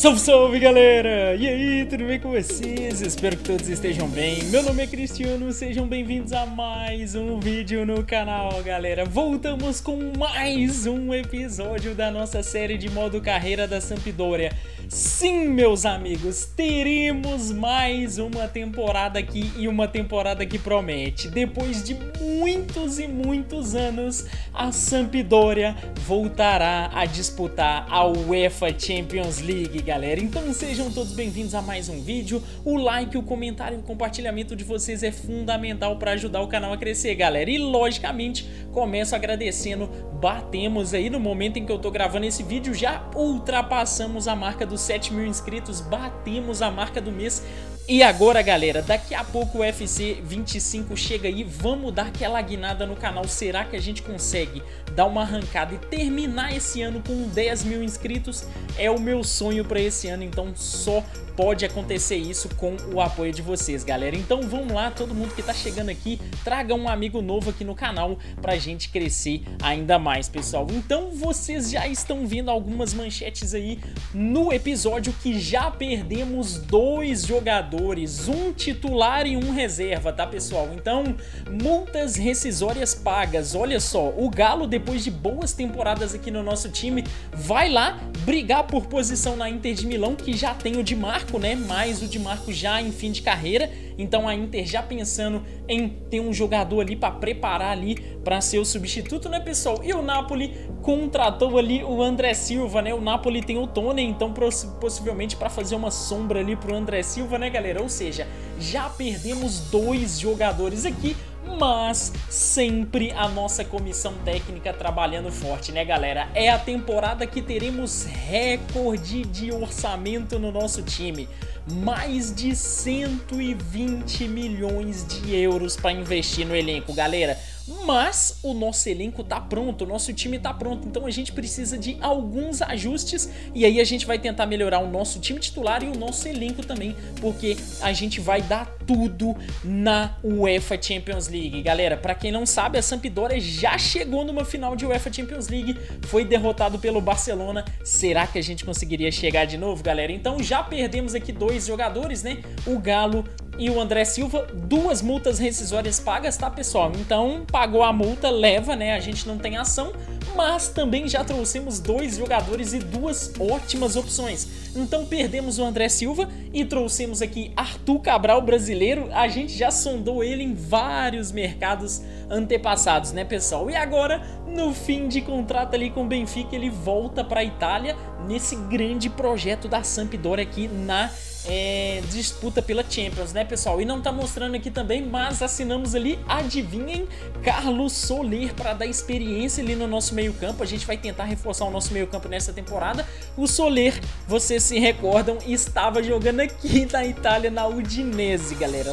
Salve, salve galera! E aí, tudo bem com vocês? Espero que todos estejam bem. Meu nome é Cristiano, sejam bem-vindos a mais um vídeo no canal, galera. Voltamos com mais um episódio da nossa série de modo carreira da Sampdoria. Sim, meus amigos, teremos mais uma temporada aqui e uma temporada que promete. Depois de muitos e muitos anos, a Sampdoria voltará a disputar a UEFA Champions League, galera. Então sejam todos bem-vindos a mais um vídeo. O like, o comentário e o compartilhamento de vocês é fundamental para ajudar o canal a crescer, galera. E logicamente, começo agradecendo. Batemos aí no momento em que eu tô gravando esse vídeo, já ultrapassamos a marca dos 7 mil inscritos, batemos a marca do mês. E agora, galera, daqui a pouco o UFC 25 chega aí, vamos dar aquela guinada no canal. Será que a gente consegue dar uma arrancada e terminar esse ano com 10 mil inscritos? É o meu sonho para esse ano, então só pode acontecer isso com o apoio de vocês, galera. Então vamos lá, todo mundo que tá chegando aqui, traga um amigo novo aqui no canal pra gente crescer ainda mais, pessoal. Então vocês já estão vendo algumas manchetes aí no episódio que já perdemos dois jogadores, um titular e um reserva, tá, pessoal? Então, multas rescisórias pagas. Olha só, o Galo, depois de boas temporadas aqui no nosso time, vai lá brigar por posição na Inter de Milão, que já tem o de Marco né? Mais o de Marco já em fim de carreira. Então a Inter já pensando em ter um jogador ali para preparar ali para ser o substituto, né, pessoal? E o Napoli contratou ali o André Silva, né? O Napoli tem o Tony, então possivelmente para fazer uma sombra ali pro André Silva, né, galera? Ou seja, já perdemos dois jogadores aqui mas sempre a nossa comissão técnica trabalhando forte, né, galera? É a temporada que teremos recorde de orçamento no nosso time. Mais de 120 milhões de euros para investir no elenco, galera. Mas o nosso elenco tá pronto, o nosso time tá pronto, então a gente precisa de alguns ajustes e aí a gente vai tentar melhorar o nosso time titular e o nosso elenco também, porque a gente vai dar tudo na UEFA Champions League. Galera, para quem não sabe, a Sampdoria já chegou numa final de UEFA Champions League, foi derrotado pelo Barcelona. Será que a gente conseguiria chegar de novo, galera? Então já perdemos aqui dois jogadores, né? O Galo e o André Silva, duas multas rescisórias pagas, tá, pessoal? Então, pagou a multa, leva, né? A gente não tem ação, mas também já trouxemos dois jogadores e duas ótimas opções. Então, perdemos o André Silva e trouxemos aqui Arthur Cabral brasileiro. A gente já sondou ele em vários mercados antepassados, né, pessoal? E agora, no fim de contrato ali com o Benfica, ele volta para a Itália nesse grande projeto da Sampdoria aqui na é, disputa pela Champions, né, pessoal? E não tá mostrando aqui também, mas assinamos ali, adivinhem, Carlos Soler para dar experiência ali no nosso meio-campo. A gente vai tentar reforçar o nosso meio-campo nessa temporada. O Soler, vocês se recordam, estava jogando aqui na Itália, na Udinese, galera.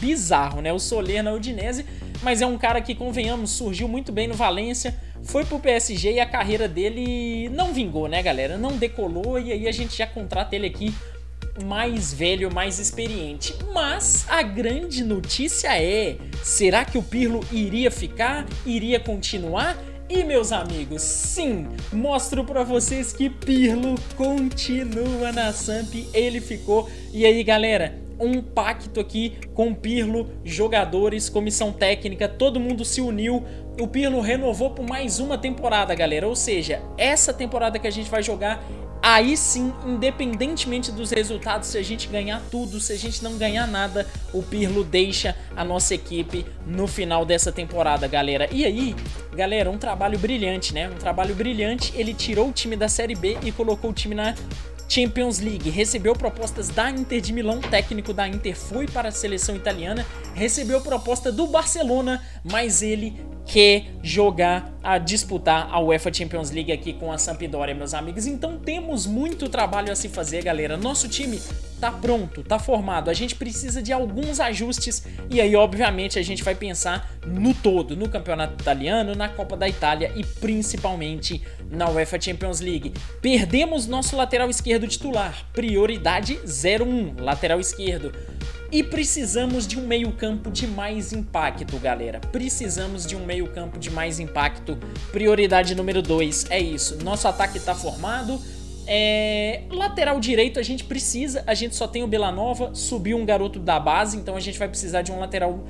Bizarro, né? O Soler na Udinese, mas é um cara que, convenhamos, surgiu muito bem no Valência foi pro PSG e a carreira dele não vingou, né, galera? Não decolou e aí a gente já contrata ele aqui mais velho, mais experiente. Mas a grande notícia é: será que o Pirlo iria ficar? Iria continuar? E meus amigos, sim, mostro para vocês que Pirlo continua na Samp, ele ficou. E aí, galera, um pacto aqui com Pirlo, jogadores, comissão técnica, todo mundo se uniu. O Pirlo renovou por mais uma temporada, galera. Ou seja, essa temporada que a gente vai jogar aí sim, independentemente dos resultados, se a gente ganhar tudo, se a gente não ganhar nada, o Pirlo deixa a nossa equipe no final dessa temporada, galera. E aí, galera, um trabalho brilhante, né? Um trabalho brilhante. Ele tirou o time da Série B e colocou o time na Champions League, recebeu propostas da Inter de Milão, técnico da Inter foi para a seleção italiana, recebeu proposta do Barcelona, mas ele quer jogar, a disputar a UEFA Champions League aqui com a Sampdoria, meus amigos. Então temos muito trabalho a se fazer, galera. Nosso time tá pronto, tá formado. A gente precisa de alguns ajustes e aí, obviamente, a gente vai pensar no todo, no Campeonato Italiano, na Copa da Itália e principalmente na UEFA Champions League. Perdemos nosso lateral esquerdo titular, prioridade 01, lateral esquerdo. E precisamos de um meio-campo de mais impacto, galera. Precisamos de um meio-campo de mais impacto. Prioridade número 2 é isso. Nosso ataque está formado, É, lateral direito a gente precisa, a gente só tem o Belanova, subiu um garoto da base, então a gente vai precisar de um lateral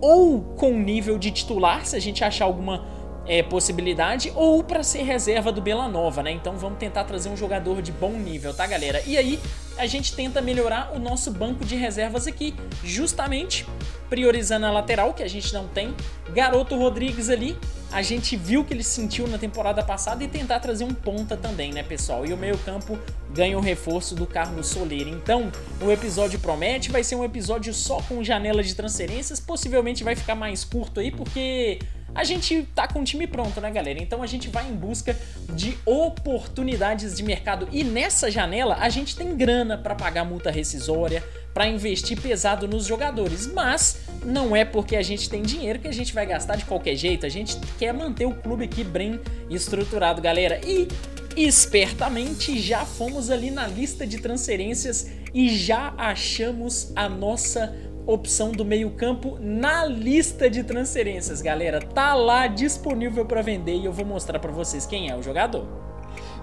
ou com nível de titular, se a gente achar alguma é, possibilidade, ou para ser reserva do Belanova, né? Então vamos tentar trazer um jogador de bom nível, tá galera? E aí a gente tenta melhorar o nosso banco de reservas aqui, justamente priorizando a lateral, que a gente não tem, Garoto Rodrigues ali, a gente viu que ele sentiu na temporada passada e tentar trazer um ponta também, né, pessoal? E o meio-campo ganha o reforço do Carlos Soleiro. Então, o episódio promete, vai ser um episódio só com janela de transferências, possivelmente vai ficar mais curto aí, porque a gente tá com o time pronto, né, galera? Então a gente vai em busca de oportunidades de mercado e nessa janela a gente tem grana para pagar multa rescisória, para investir pesado nos jogadores, mas não é porque a gente tem dinheiro que a gente vai gastar de qualquer jeito, a gente quer manter o clube aqui bem estruturado, galera. E espertamente já fomos ali na lista de transferências e já achamos a nossa opção do meio-campo na lista de transferências, galera. Tá lá disponível para vender e eu vou mostrar para vocês quem é o jogador.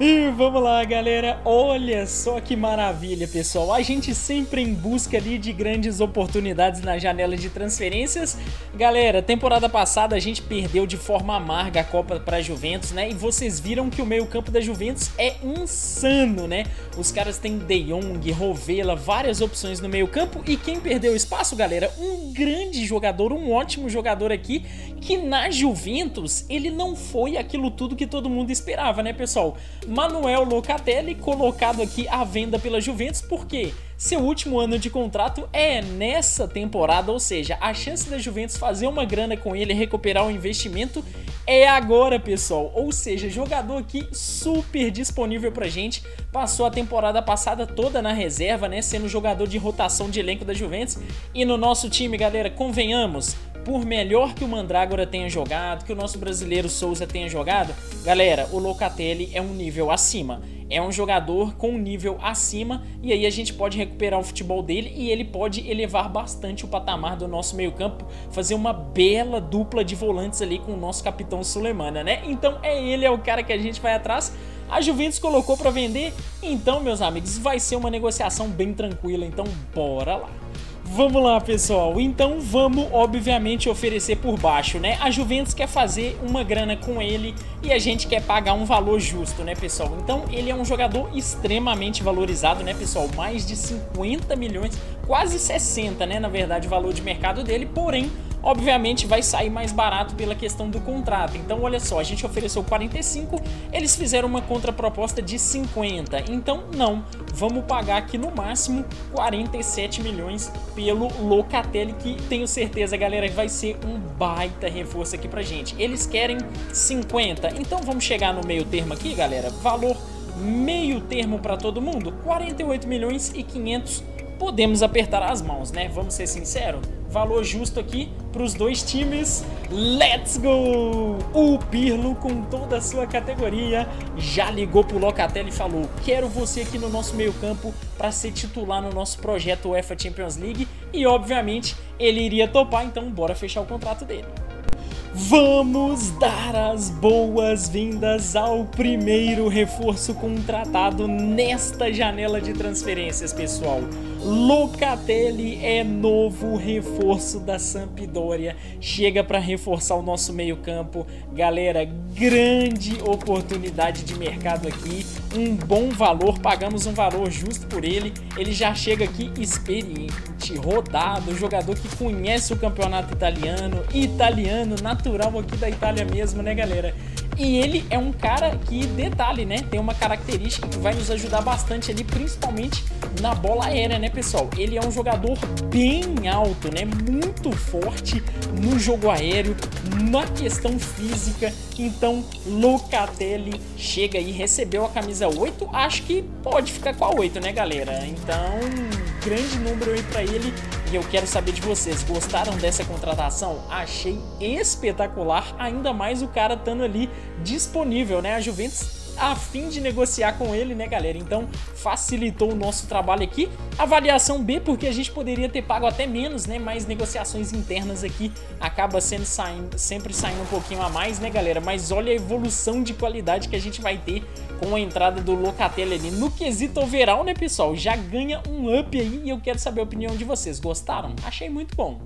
E vamos lá, galera. Olha só que maravilha, pessoal. A gente sempre em busca ali de grandes oportunidades na janela de transferências. Galera, temporada passada a gente perdeu de forma amarga a Copa para Juventus, né? E vocês viram que o meio-campo da Juventus é insano, né? Os caras têm De Jong, Rovella, várias opções no meio-campo e quem perdeu espaço, galera, um grande jogador, um ótimo jogador aqui, que na Juventus ele não foi aquilo tudo que todo mundo esperava, né, pessoal? Manuel Locatelli, colocado aqui à venda pela Juventus, porque seu último ano de contrato é nessa temporada, ou seja, a chance da Juventus fazer uma grana com ele e recuperar o investimento é agora, pessoal. Ou seja, jogador aqui super disponível pra gente. Passou a temporada passada toda na reserva, né, sendo jogador de rotação de elenco da Juventus. E no nosso time, galera, convenhamos, por melhor que o Mandrágora tenha jogado, que o nosso brasileiro Souza tenha jogado, galera, o Locatelli é um nível acima. É um jogador com um nível acima e aí a gente pode recuperar o futebol dele e ele pode elevar bastante o patamar do nosso meio-campo, fazer uma bela dupla de volantes ali com o nosso capitão Sulemana, né? Então é ele é o cara que a gente vai atrás. A Juventus colocou para vender, então, meus amigos, vai ser uma negociação bem tranquila, então bora lá. Vamos lá, pessoal. Então vamos, obviamente, oferecer por baixo, né? A Juventus quer fazer uma grana com ele e a gente quer pagar um valor justo, né, pessoal? Então ele é um jogador extremamente valorizado, né, pessoal? Mais de 50 milhões, quase 60, né, na verdade, o valor de mercado dele, porém obviamente vai sair mais barato pela questão do contrato. Então, olha só, a gente ofereceu 45, eles fizeram uma contraproposta de 50. Então, não, vamos pagar aqui no máximo 47 milhões pelo Locatelli, que tenho certeza, galera, vai ser um baita reforço aqui pra gente. Eles querem 50, então vamos chegar no meio termo aqui, galera. Valor meio termo para todo mundo, 48 milhões e 500 podemos apertar as mãos, né? Vamos ser sinceros? Valor justo aqui para os dois times. Let's go! O Pirlo, com toda a sua categoria, já ligou pro Locatelli e falou: Quero você aqui no nosso meio-campo para ser titular no nosso projeto UEFA Champions League. E obviamente ele iria topar, então bora fechar o contrato dele. Vamos dar as boas-vindas ao primeiro reforço contratado nesta janela de transferências, pessoal. Locatelli é novo reforço da Sampdoria. Chega para reforçar o nosso meio-campo. Galera, grande oportunidade de mercado aqui. Um bom valor, pagamos um valor justo por ele. Ele já chega aqui experiente, rodado, jogador que conhece o campeonato italiano, italiano, natural aqui da Itália mesmo, né, galera? E ele é um cara que, detalhe, né? Tem uma característica que vai nos ajudar bastante ali, principalmente na bola aérea, né, pessoal? Ele é um jogador bem alto, né? Muito forte no jogo aéreo, na questão física. Então, Locatelli chega aí, recebeu a camisa 8. Acho que pode ficar com a 8, né, galera? Então, grande número aí para ele. E eu quero saber de vocês, gostaram dessa contratação? Achei espetacular, ainda mais o cara estando ali disponível, né? A Juventus a fim de negociar com ele, né, galera? Então facilitou o nosso trabalho aqui. Avaliação B, porque a gente poderia ter pago até menos, né? Mas negociações internas aqui acaba sendo saindo, sempre saindo um pouquinho a mais, né, galera? Mas olha a evolução de qualidade que a gente vai ter com a entrada do Locatelli ali no quesito overall, né, pessoal? Já ganha um up aí e eu quero saber a opinião de vocês. Gostaram? Achei muito bom.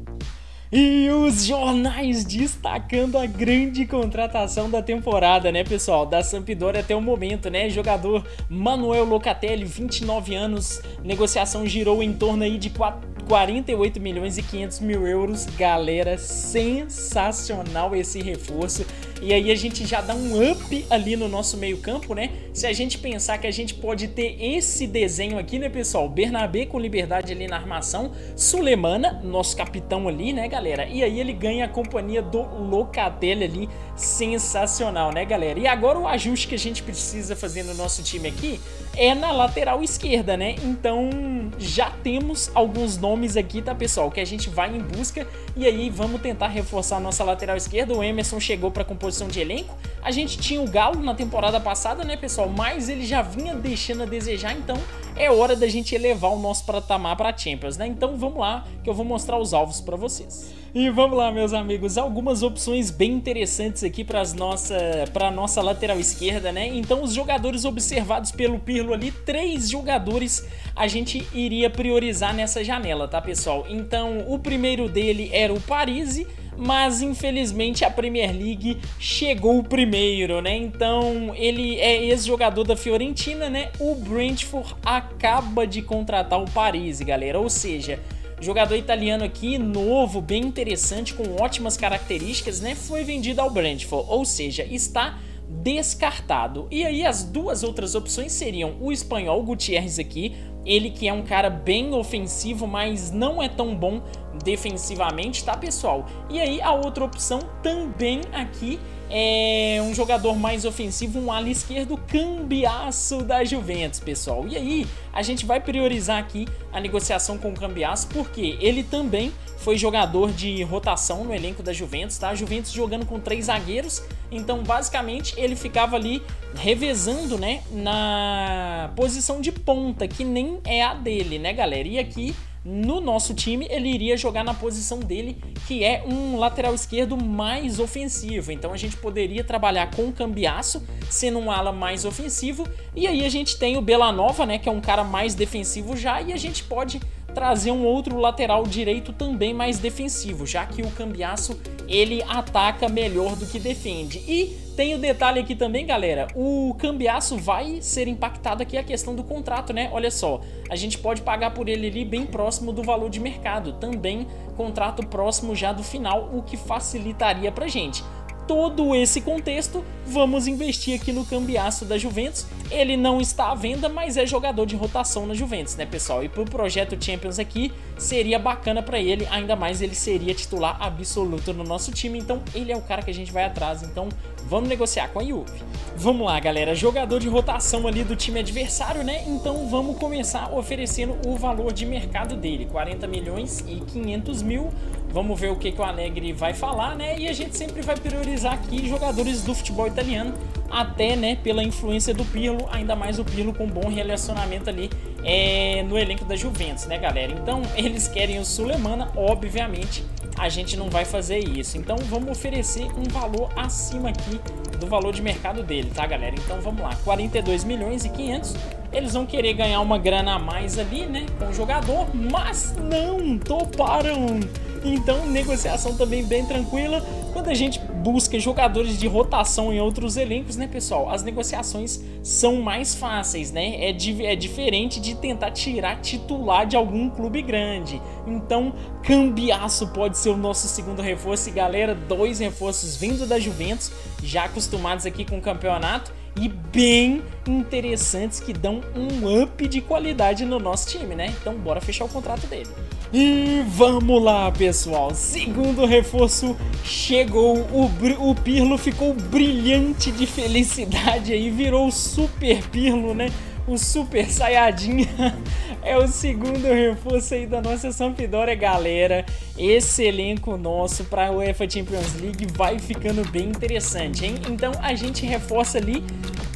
E os jornais destacando a grande contratação da temporada, né, pessoal? Da Sampdoria até o momento, né? Jogador Manuel Locatelli, 29 anos, negociação girou em torno aí de 4 48 milhões e 500 mil euros. Galera, sensacional esse reforço. E aí a gente já dá um up ali no nosso meio campo, né? Se a gente pensar que a gente pode ter esse desenho aqui, né, pessoal? Bernabé com liberdade ali na armação. Sulemana, nosso capitão ali, né, galera? E aí ele ganha a companhia do Locatelli ali. Sensacional, né, galera? E agora o ajuste que a gente precisa fazer no nosso time aqui é na lateral esquerda, né? Então já temos alguns nomes aqui, tá, pessoal? Que a gente vai em busca e aí vamos tentar reforçar a nossa lateral esquerda. O Emerson chegou para composição de elenco. A gente tinha o Galo na temporada passada, né, pessoal? Mas ele já vinha deixando a desejar, então é hora da gente elevar o nosso patamar para Champions, né? Então vamos lá, que eu vou mostrar os alvos para vocês. E vamos lá, meus amigos, algumas opções bem interessantes aqui para nossa para nossa lateral esquerda, né? Então os jogadores observados pelo Pirlo ali, três jogadores a gente iria priorizar nessa janela, tá, pessoal? Então o primeiro dele era o Parisi, mas infelizmente a Premier League chegou primeiro, né? Então ele é ex-jogador da Fiorentina, né? O Brentford acaba de contratar o Paris, galera. Ou seja, jogador italiano aqui, novo, bem interessante, com ótimas características, né? Foi vendido ao Brentford, ou seja, está descartado. E aí as duas outras opções seriam o espanhol Gutierrez aqui, ele que é um cara bem ofensivo, mas não é tão bom defensivamente, tá pessoal? E aí a outra opção também aqui é um jogador mais ofensivo, um ala esquerdo cambiaço da Juventus, pessoal. E aí a gente vai priorizar aqui a negociação com o cambiaço, porque ele também foi jogador de rotação no elenco da Juventus, tá? A Juventus jogando com três zagueiros, então basicamente ele ficava ali revezando, né, na posição de ponta, que nem é a dele, né, galera? E aqui no nosso time, ele iria jogar na posição dele, que é um lateral esquerdo mais ofensivo. Então a gente poderia trabalhar com o Cambiaço, sendo um ala mais ofensivo. E aí a gente tem o Belanova, né, que é um cara mais defensivo já, e a gente pode trazer um outro lateral direito também mais defensivo, já que o Cambiaço ele ataca melhor do que defende. E tem o detalhe aqui também, galera, o cambiaço vai ser impactado aqui a questão do contrato, né? Olha só, a gente pode pagar por ele ali bem próximo do valor de mercado, também contrato próximo já do final, o que facilitaria pra gente todo esse contexto, vamos investir aqui no cambiaço da Juventus. Ele não está à venda, mas é jogador de rotação na Juventus, né, pessoal? E pro projeto Champions aqui, seria bacana para ele, ainda mais ele seria titular absoluto no nosso time, então ele é o cara que a gente vai atrás, então vamos negociar com a Juve. Vamos lá, galera, jogador de rotação ali do time adversário, né? Então vamos começar oferecendo o valor de mercado dele, 40 milhões e 500 mil. Vamos ver o que, que o Alegre vai falar, né? E a gente sempre vai priorizar aqui jogadores do futebol italiano, até, né, pela influência do Pirlo, ainda mais o Pirlo com bom relacionamento ali é, no elenco da Juventus, né, galera? Então, eles querem o Sulemana, obviamente, a gente não vai fazer isso. Então, vamos oferecer um valor acima aqui do valor de mercado dele, tá, galera? Então, vamos lá, 42 milhões e 500 eles vão querer ganhar uma grana a mais ali, né, com o jogador, mas não toparam. Então, negociação também bem tranquila. Quando a gente busca jogadores de rotação em outros elencos, né, pessoal? As negociações são mais fáceis, né? É, di é diferente de tentar tirar titular de algum clube grande. Então, Cambiaço pode ser o nosso segundo reforço. E galera, dois reforços vindo da Juventus, já acostumados aqui com o campeonato e bem interessantes que dão um up de qualidade no nosso time, né? Então bora fechar o contrato dele. E vamos lá, pessoal. Segundo reforço chegou. O, o Pirlo ficou brilhante de felicidade aí, virou Super Pirlo, né? O Super Saiyajin é o segundo reforço aí da nossa Sampdoria, galera. Esse elenco nosso para a UEFA Champions League vai ficando bem interessante, hein? Então a gente reforça ali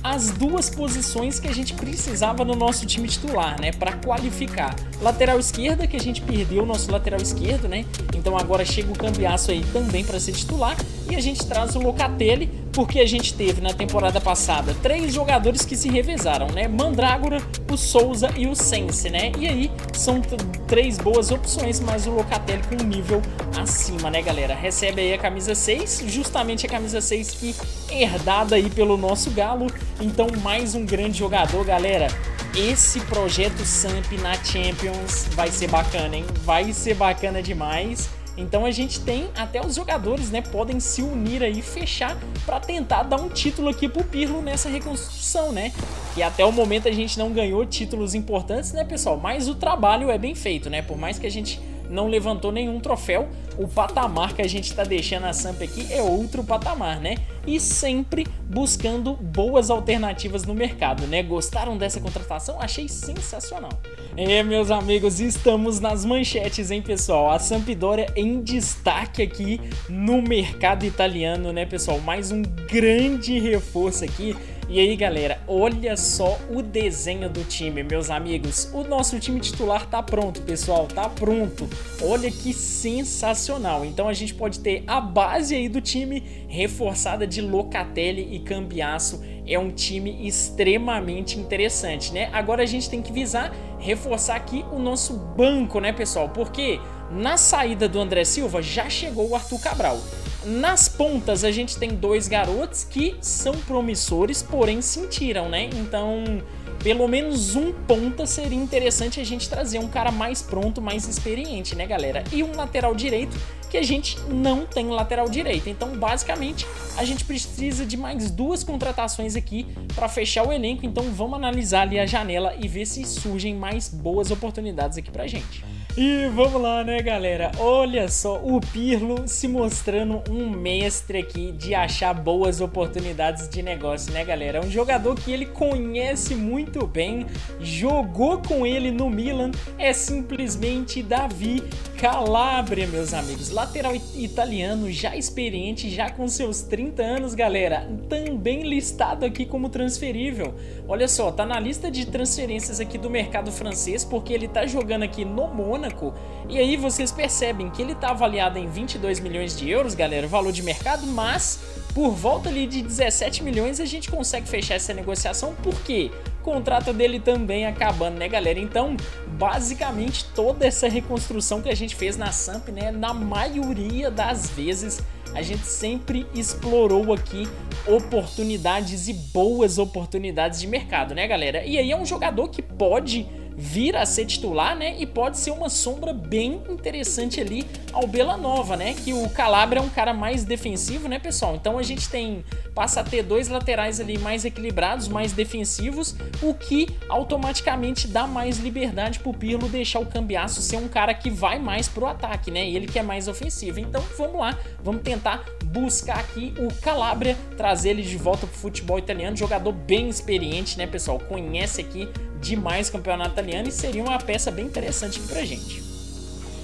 as duas posições que a gente precisava no nosso time titular, né, para qualificar. Lateral esquerda, que a gente perdeu o nosso lateral esquerdo, né? Então agora chega o Cambiaço aí também para ser titular e a gente traz o Locatelli, porque a gente teve na temporada passada três jogadores que se revezaram, né? Mandrágora, o Souza e o Sense, né? E aí são três boas opções, mas o Locatelli com um nível acima, né, galera? Recebe aí a camisa 6, justamente a camisa 6 que herdada aí pelo nosso Galo. Então, mais um grande jogador, galera. Esse projeto Samp na Champions vai ser bacana, hein? Vai ser bacana demais. Então a gente tem até os jogadores, né, podem se unir aí, fechar para tentar dar um título aqui pro Pirlo nessa reconstrução, né? Que até o momento a gente não ganhou títulos importantes, né, pessoal? Mas o trabalho é bem feito, né? Por mais que a gente não levantou nenhum troféu, o patamar que a gente está deixando a Samp aqui é outro patamar, né? E sempre buscando boas alternativas no mercado, né? Gostaram dessa contratação? Achei sensacional. É, meus amigos, estamos nas manchetes, hein, pessoal? A Sampdoria em destaque aqui no mercado italiano, né, pessoal? Mais um grande reforço aqui e aí, galera, olha só o desenho do time, meus amigos. O nosso time titular tá pronto, pessoal, tá pronto. Olha que sensacional. Então a gente pode ter a base aí do time reforçada de Locatelli e Cambiasso. É um time extremamente interessante, né? Agora a gente tem que visar reforçar aqui o nosso banco, né, pessoal? Porque na saída do André Silva já chegou o Arthur Cabral. Nas pontas a gente tem dois garotos que são promissores, porém sentiram, né? Então, pelo menos um ponta seria interessante a gente trazer um cara mais pronto, mais experiente, né, galera? E um lateral direito que a gente não tem lateral direito. Então, basicamente, a gente precisa de mais duas contratações aqui para fechar o elenco. Então, vamos analisar ali a janela e ver se surgem mais boas oportunidades aqui pra gente. E vamos lá, né, galera? Olha só, o Pirlo se mostrando um mestre aqui de achar boas oportunidades de negócio, né, galera? É um jogador que ele conhece muito bem, jogou com ele no Milan, é simplesmente Davi Calabria, meus amigos. Lateral italiano, já experiente, já com seus 30 anos, galera. Também listado aqui como transferível. Olha só, tá na lista de transferências aqui do mercado francês, porque ele tá jogando aqui no Mônaco Mônaco. E aí vocês percebem que ele está avaliado em 22 milhões de euros, galera, valor de mercado, mas por volta ali de 17 milhões a gente consegue fechar essa negociação, porque o contrato dele também acabando, né, galera? Então, basicamente toda essa reconstrução que a gente fez na Samp, né, na maioria das vezes a gente sempre explorou aqui oportunidades e boas oportunidades de mercado, né, galera? E aí é um jogador que pode vir a ser titular, né? E pode ser uma sombra bem interessante ali ao Bela Nova, né? Que o Calabria é um cara mais defensivo, né, pessoal? Então a gente tem passa a ter dois laterais ali mais equilibrados, mais defensivos, o que automaticamente dá mais liberdade pro Pirlo deixar o Cambiaço ser um cara que vai mais pro ataque, né? Ele que é mais ofensivo. Então vamos lá, vamos tentar buscar aqui o Calabria, trazer ele de volta pro futebol italiano, jogador bem experiente, né, pessoal? Conhece aqui demais o campeonato italiano e seria uma peça bem interessante pra gente.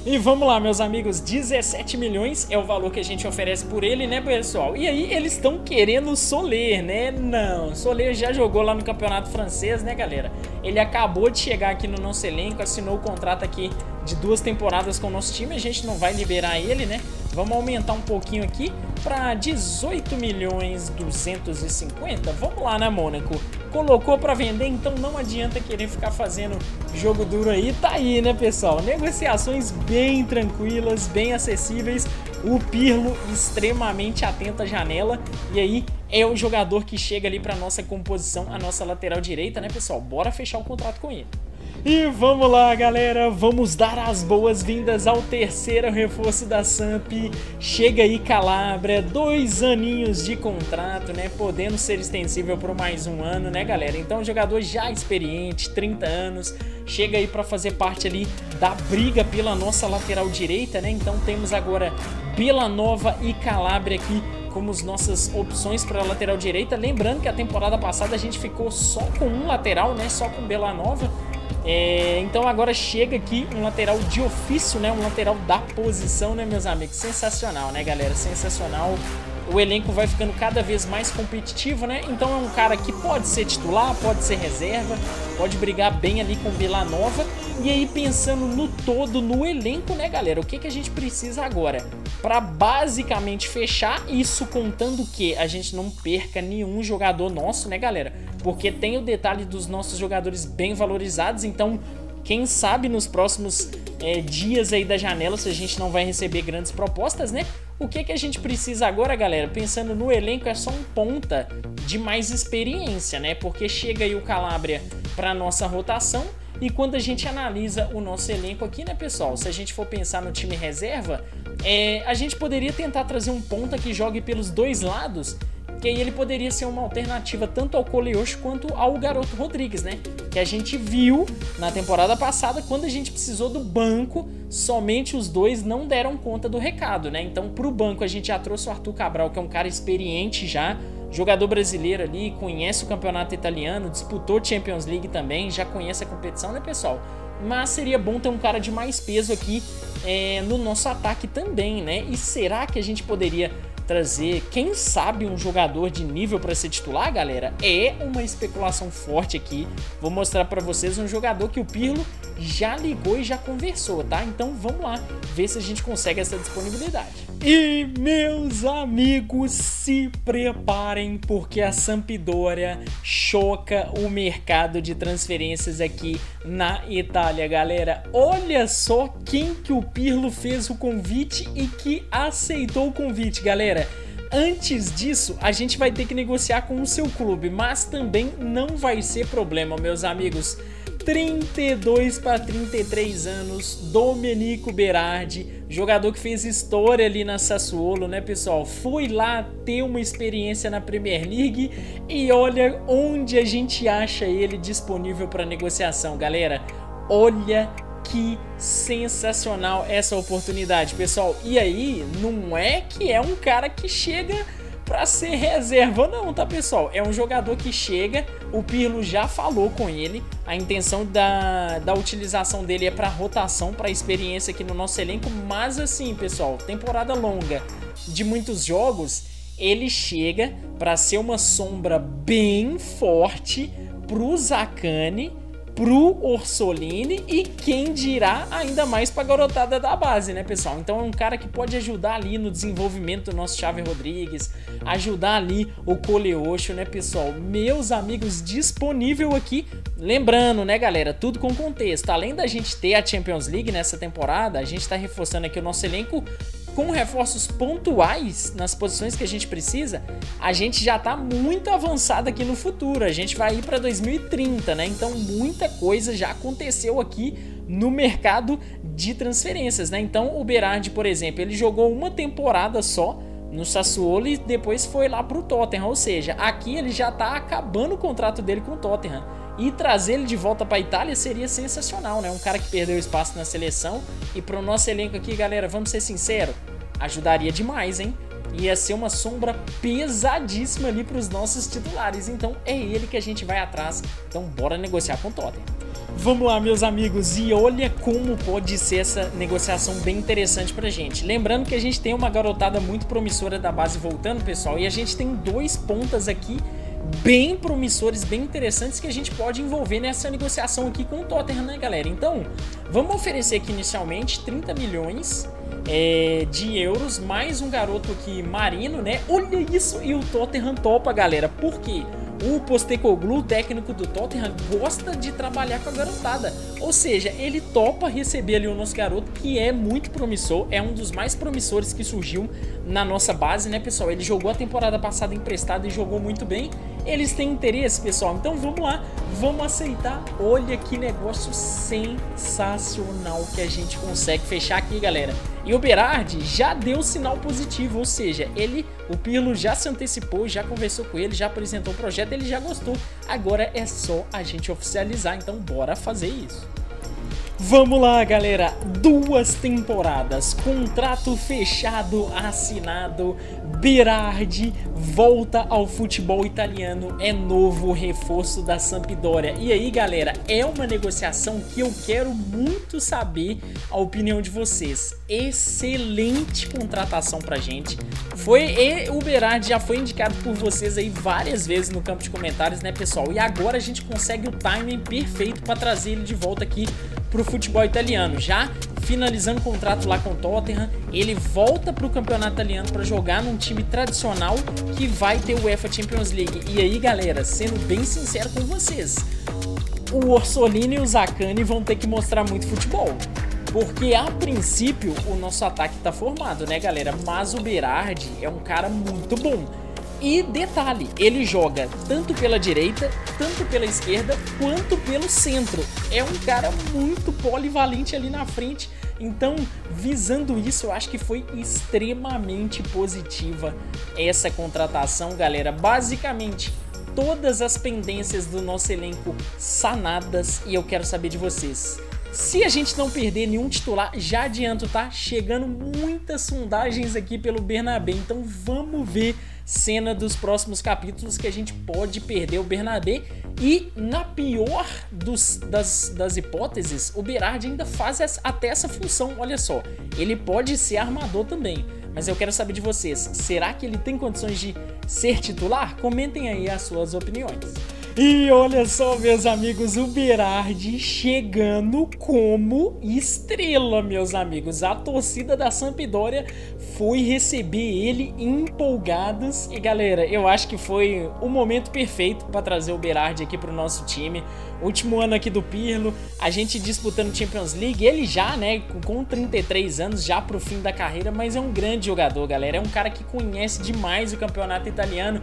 E vamos lá, meus amigos, 17 milhões é o valor que a gente oferece por ele, né, pessoal? E aí eles estão querendo o Soler, né? Não, Soler já jogou lá no campeonato francês, né, galera? Ele acabou de chegar aqui no nosso elenco, assinou o contrato aqui de duas temporadas com o nosso time, a gente não vai liberar ele, né? Vamos aumentar um pouquinho aqui para 18 milhões 250. Vamos lá, né, Mônaco? Colocou para vender, então não adianta querer ficar fazendo jogo duro aí. Tá aí, né, pessoal? Negociações bem tranquilas, bem acessíveis. O Pirlo extremamente atento à janela. E aí é o jogador que chega ali para nossa composição, a nossa lateral direita, né, pessoal? Bora fechar o contrato com ele. E vamos lá, galera, vamos dar as boas-vindas ao terceiro reforço da Samp. Chega aí Calabria, dois aninhos de contrato, né, podendo ser extensível por mais um ano, né, galera? Então, jogador já experiente, 30 anos, chega aí para fazer parte ali da briga pela nossa lateral direita, né? Então, temos agora Vila Nova e Calabria aqui como as nossas opções para a lateral direita. Lembrando que a temporada passada a gente ficou só com um lateral, né? Só com Bela Nova. É, então agora chega aqui um lateral de ofício, né? Um lateral da posição, né, meus amigos? Sensacional, né, galera? Sensacional. o elenco vai ficando cada vez mais competitivo, né? Então é um cara que pode ser titular, pode ser reserva, pode brigar bem ali com Vila Nova. E aí pensando no todo, no elenco, né, galera? O que, que a gente precisa agora? Para basicamente fechar isso contando que a gente não perca nenhum jogador nosso, né, galera? Porque tem o detalhe dos nossos jogadores bem valorizados, então quem sabe nos próximos é, dias aí da janela, se a gente não vai receber grandes propostas, né? O que, que a gente precisa agora, galera? Pensando no elenco, é só um ponta de mais experiência, né? Porque chega aí o Calabria para nossa rotação e quando a gente analisa o nosso elenco aqui, né, pessoal? Se a gente for pensar no time reserva, é, a gente poderia tentar trazer um ponta que jogue pelos dois lados que aí ele poderia ser uma alternativa tanto ao Coleocho quanto ao Garoto Rodrigues, né? Que a gente viu na temporada passada, quando a gente precisou do banco, somente os dois não deram conta do recado, né? Então, pro banco, a gente já trouxe o Arthur Cabral, que é um cara experiente já, jogador brasileiro ali, conhece o campeonato italiano, disputou Champions League também, já conhece a competição, né, pessoal? Mas seria bom ter um cara de mais peso aqui é, no nosso ataque também, né? E será que a gente poderia trazer, quem sabe, um jogador de nível para ser titular, galera, é uma especulação forte aqui. Vou mostrar para vocês um jogador que o Pirlo já ligou e já conversou, tá? Então vamos lá ver se a gente consegue essa disponibilidade. E meus amigos, se preparem porque a Sampdoria choca o mercado de transferências aqui na Itália, galera. Olha só quem que o Pirlo fez o convite e que aceitou o convite, galera. Antes disso, a gente vai ter que negociar com o seu clube, mas também não vai ser problema, meus amigos. 32 para 33 anos, Domenico Berardi, jogador que fez história ali na Sassuolo, né, pessoal? Foi lá ter uma experiência na Premier League e olha onde a gente acha ele disponível para negociação, galera. Olha que sensacional essa oportunidade, pessoal. E aí, não é que é um cara que chega para ser reserva não, tá pessoal? É um jogador que chega, o Pirlo já falou com ele, a intenção da, da utilização dele é para rotação, para experiência aqui no nosso elenco, mas assim, pessoal, temporada longa de muitos jogos, ele chega para ser uma sombra bem forte pro Zakane pro Orsolini e quem dirá ainda mais pra garotada da base, né, pessoal? Então é um cara que pode ajudar ali no desenvolvimento do nosso Chave Rodrigues, ajudar ali o Coleocho, né, pessoal? Meus amigos, disponível aqui. Lembrando, né, galera, tudo com contexto. Além da gente ter a Champions League nessa temporada, a gente tá reforçando aqui o nosso elenco com reforços pontuais nas posições que a gente precisa, a gente já está muito avançado aqui no futuro. A gente vai ir para 2030, né? Então muita coisa já aconteceu aqui no mercado de transferências, né? Então o Berardi, por exemplo, ele jogou uma temporada só no Sassuolo e depois foi lá para o Tottenham, ou seja, aqui ele já está acabando o contrato dele com o Tottenham. E trazer ele de volta para a Itália seria sensacional, né? Um cara que perdeu espaço na seleção. E para o nosso elenco aqui, galera, vamos ser sinceros, ajudaria demais, hein? Ia ser uma sombra pesadíssima ali para os nossos titulares. Então é ele que a gente vai atrás. Então bora negociar com o Tottenham. Vamos lá, meus amigos, e olha como pode ser essa negociação bem interessante pra gente. Lembrando que a gente tem uma garotada muito promissora da base voltando, pessoal, e a gente tem dois pontas aqui bem promissores, bem interessantes que a gente pode envolver nessa negociação aqui com o Tottenham, né, galera? Então, vamos oferecer aqui inicialmente 30 milhões é, de euros, mais um garoto aqui marino, né? Olha isso! E o Tottenham topa, galera. Por quê? O Postecoglou, técnico do Tottenham, gosta de trabalhar com a garotada. Ou seja, ele topa receber ali o nosso garoto, que é muito promissor, é um dos mais promissores que surgiu na nossa base, né, pessoal? Ele jogou a temporada passada emprestado e jogou muito bem. Eles têm interesse, pessoal. Então vamos lá, vamos aceitar. Olha que negócio sensacional que a gente consegue fechar aqui, galera. E o Berardi já deu sinal positivo, ou seja, ele, o Pirlo já se antecipou, já conversou com ele, já apresentou o projeto, ele já gostou. Agora é só a gente oficializar, então bora fazer isso. Vamos lá, galera. Duas temporadas, contrato fechado, assinado. Berardi volta ao futebol italiano, é novo reforço da Sampdoria. E aí, galera, é uma negociação que eu quero muito saber a opinião de vocês. Excelente contratação pra gente. Foi o Berardi já foi indicado por vocês aí várias vezes no campo de comentários, né, pessoal? E agora a gente consegue o timing perfeito para trazer ele de volta aqui pro futebol italiano. Já finalizando o contrato lá com o Tottenham, ele volta para o campeonato italiano para jogar num time tradicional que vai ter o UEFA Champions League. E aí, galera, sendo bem sincero com vocês, o Orsolini e o Zacani vão ter que mostrar muito futebol. Porque a princípio o nosso ataque tá formado, né, galera? Mas o Berardi é um cara muito bom. E detalhe, ele joga tanto pela direita, tanto pela esquerda, quanto pelo centro. É um cara muito polivalente ali na frente. Então, visando isso, eu acho que foi extremamente positiva essa contratação, galera. Basicamente, todas as pendências do nosso elenco sanadas e eu quero saber de vocês. Se a gente não perder nenhum titular, já adianto, tá? Chegando muitas sondagens aqui pelo Bernabé, então vamos ver cena dos próximos capítulos que a gente pode perder o Bernabé e na pior dos, das, das hipóteses, o Berardi ainda faz até essa função, olha só, ele pode ser armador também, mas eu quero saber de vocês, será que ele tem condições de ser titular? Comentem aí as suas opiniões. E olha só, meus amigos, o Berardi chegando como estrela, meus amigos. A torcida da Sampdoria foi receber ele empolgados. E galera, eu acho que foi o momento perfeito para trazer o Berardi aqui para o nosso time. Último ano aqui do Pirlo, a gente disputando Champions League. Ele já, né, com 33 anos, já pro fim da carreira, mas é um grande jogador, galera. É um cara que conhece demais o campeonato italiano.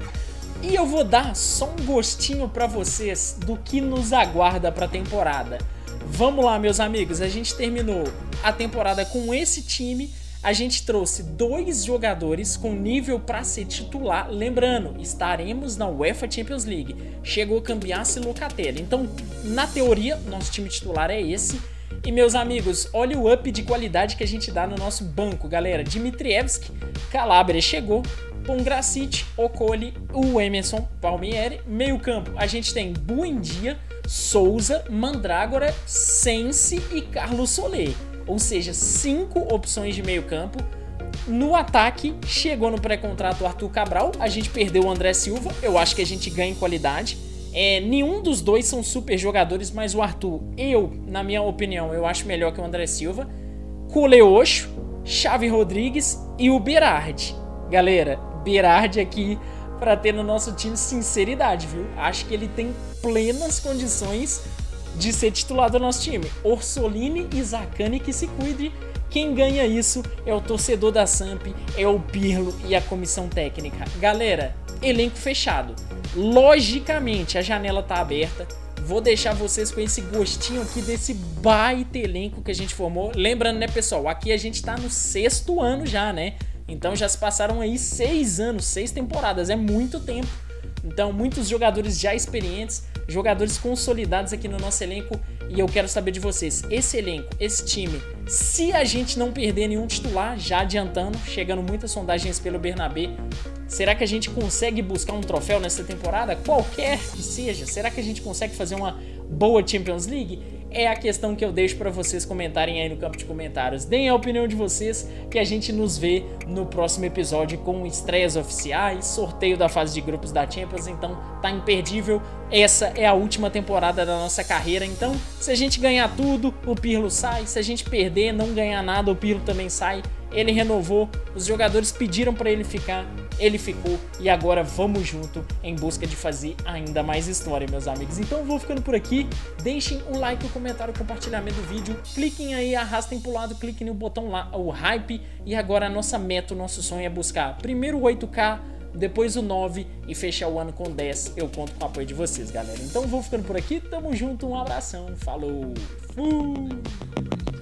E eu vou dar só um gostinho para vocês do que nos aguarda para a temporada. Vamos lá, meus amigos, a gente terminou a temporada com esse time. A gente trouxe dois jogadores com nível para ser titular. Lembrando, estaremos na UEFA Champions League. Chegou Cambiasse e Locatelli. Então, na teoria, nosso time titular é esse. E meus amigos, olha o up de qualidade que a gente dá no nosso banco, galera. Dimitrievski, Calabria chegou, Pongracic, Ocoli, o Emerson Palmieri. Meio campo, a gente tem Buendia, Souza, Mandrágora, Sense e Carlos Soler. Ou seja, cinco opções de meio campo. No ataque, chegou no pré-contrato o Arthur Cabral, a gente perdeu o André Silva, eu acho que a gente ganha em qualidade. É, nenhum dos dois são super jogadores, mas o Arthur, eu, na minha opinião, eu acho melhor que o André Silva. Culeoxo, Xavi Rodrigues e o Berardi. Galera, Berardi aqui para ter no nosso time sinceridade, viu? Acho que ele tem plenas condições de ser titular do nosso time. Orsolini e Zacani que se cuide. Quem ganha isso é o torcedor da Samp, é o Pirlo e a comissão técnica. Galera, elenco fechado. Logicamente, a janela tá aberta. Vou deixar vocês com esse gostinho aqui desse baita elenco que a gente formou. Lembrando, né, pessoal, aqui a gente tá no sexto ano já, né? Então já se passaram aí seis anos, seis temporadas, é muito tempo. Então, muitos jogadores já experientes, jogadores consolidados aqui no nosso elenco. E eu quero saber de vocês: esse elenco, esse time, se a gente não perder nenhum titular, já adiantando, chegando muitas sondagens pelo Bernabé, será que a gente consegue buscar um troféu nessa temporada? Qualquer que seja, será que a gente consegue fazer uma boa Champions League? É a questão que eu deixo para vocês comentarem aí no campo de comentários. Deem a opinião de vocês que a gente nos vê no próximo episódio com estreias oficiais, sorteio da fase de grupos da Champions, então tá imperdível. Essa é a última temporada da nossa carreira, então se a gente ganhar tudo, o Pirlo sai, se a gente perder, não ganhar nada, o Pirlo também sai. Ele renovou, os jogadores pediram para ele ficar, ele ficou e agora vamos junto em busca de fazer ainda mais história, meus amigos. Então vou ficando por aqui. Deixem um like, um comentário, um compartilhamento do vídeo. Cliquem aí, arrastem pro lado, cliquem no botão lá, o hype. E agora a nossa meta, o nosso sonho é buscar primeiro o 8K, depois o 9 e fechar o ano com 10. Eu conto com o apoio de vocês, galera. Então vou ficando por aqui. Tamo junto, um abração. Falou. Fui.